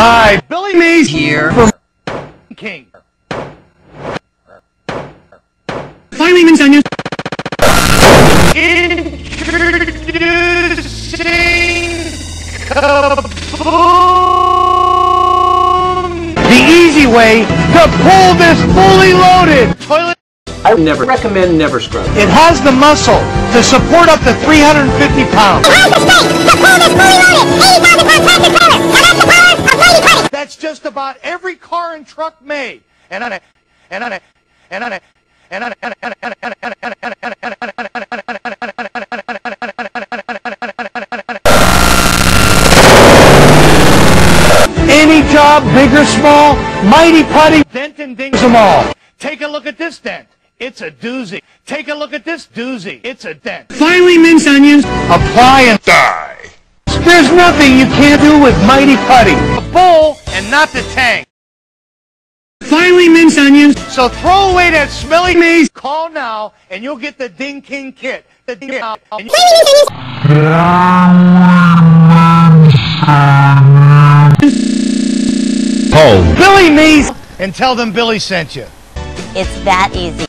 Hi, Billy Mays here from King. Finally, Miss Onion. Introducing Kaboom! The easy way to pull this fully loaded toilet. I would never recommend never scrub. It has the muscle to support up to 350 pounds. just about every car and truck made. And on it, and on it, and on it, and on it, and on it, and on it, and on it, and on it, and on it, and on it, and on it, and on it, and on it, and on it, and on it. Any job, big or small, mighty putty, and dings them all. Take a look at this dent. It's a doozy. Take a look at this doozy. It's a dent. Finally minced onions. Apply and die. There's nothing you can't do with mighty putty. The bowl and not the tank. Finally minced onions. So throw away that smelly maze. Call now, and you'll get the Ding King kit. The Ding King. and Home. Billy Mays, and tell them Billy sent you. It's that easy.